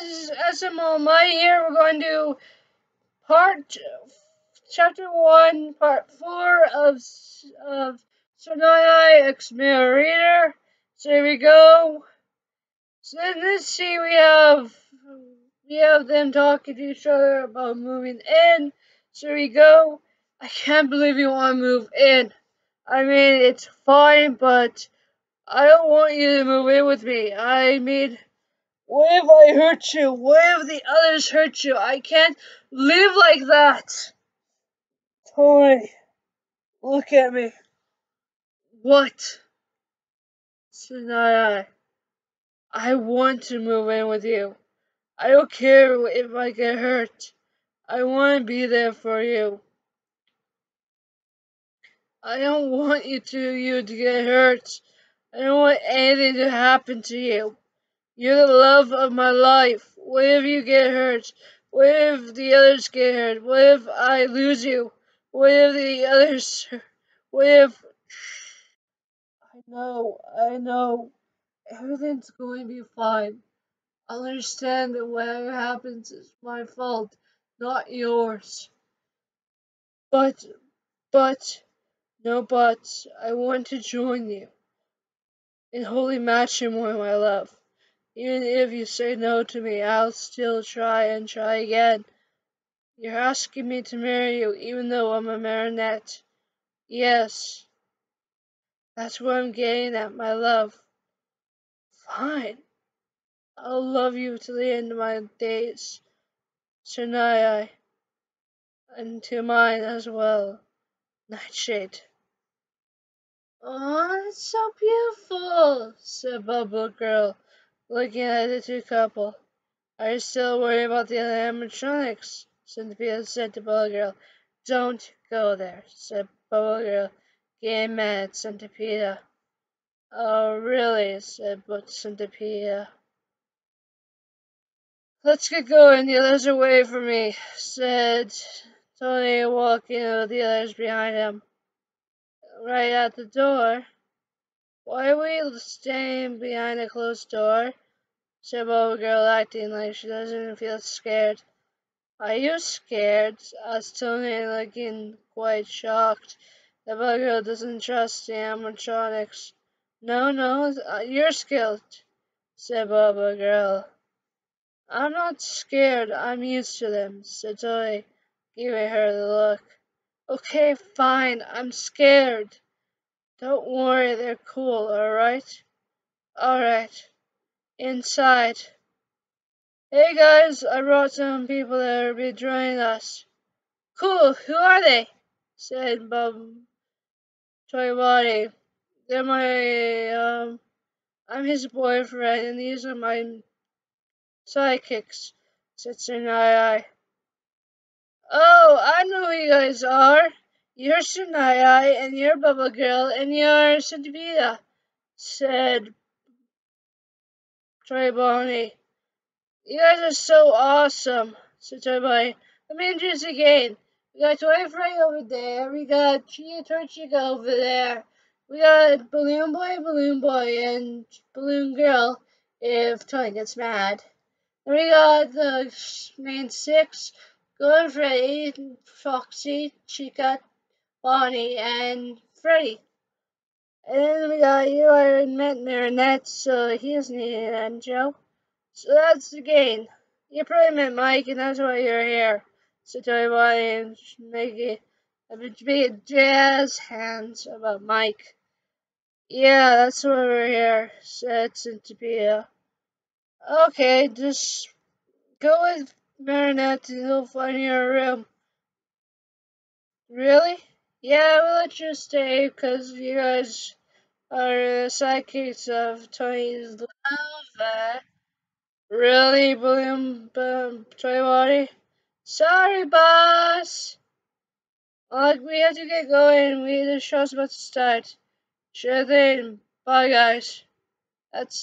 guys, SML My here. We're going to part, chapter 1, part 4 of, of Sonai X Reader. So here we go. So in this scene we have, we have them talking to each other about moving in. So here we go. I can't believe you want to move in. I mean, it's fine, but I don't want you to move in with me. I mean, what if I hurt you? What if the others hurt you? I can't live like that. Tony, look at me. What? Sanaya, I want to move in with you. I don't care if I get hurt. I want to be there for you. I don't want you to you to get hurt. I don't want anything to happen to you. You're the love of my life. What if you get hurt? What if the others get hurt? What if I lose you? What if the others. What if. I know, I know. Everything's going to be fine. I understand that whatever happens is my fault, not yours. But, but, no buts. I want to join you in holy matrimony, my love. Even if you say no to me, I'll still try and try again. You're asking me to marry you, even though I'm a marionette. Yes. That's what I'm getting at, my love. Fine. I'll love you to the end of my days. Tonight, and to mine as well. Nightshade. Oh, it's so beautiful, said Bubble Girl looking at the two couple. Are you still worried about the other animatronics? Cynthia said to Bubble Girl. Don't go there, said Bubble Girl, getting mad at Centipede. Oh, really? said Centipede. Let's get going. The others are waiting for me, said Tony, walking with the others behind him. Right at the door. Why are we staying behind a closed door? Said Girl, acting like she doesn't feel scared. Are you scared? asked Tony, looking quite shocked. The Girl doesn't trust the animatronics. No, no, uh, you're scared, said Bubble Girl. I'm not scared, I'm used to them, said Tony, giving her the look. Okay, fine, I'm scared. Don't worry, they're cool, alright? Alright. Inside. Hey guys, I brought some people that will be joining us. Cool, who are they? said Bob Toy Body. They're my, um, I'm his boyfriend, and these are my sidekicks, said Sinai. Oh, I know who you guys are. You're Sinai, and you're Bubble Girl, and you're Centipede, said Toy Bonnie. You guys are so awesome, said Toy Bonnie. Let me introduce again. We got Toy Freddy over there. We got Chia Torchica over there. We got Balloon Boy, Balloon Boy, and Balloon Girl if Tony gets mad. Then we got the main six. Golden Freddy, Foxy, Chica, Bonnie, and Freddy. And we got Eli and Matt Marinette, so he doesn't need an intro. So that's the game. You probably met Mike, and that's why you're here. So tell everybody and make it a jazz hands about Mike. Yeah, that's why we're here, So it's said Centipede. Okay, just go with Marionette and he'll find your room. Really? Yeah, we'll let you stay because you guys are the sidekicks of Tony's love. Really, William um, Toy Body? Sorry, boss. Like, we have to get going. We the show's about to start. Sure thing. Bye, guys. That's it.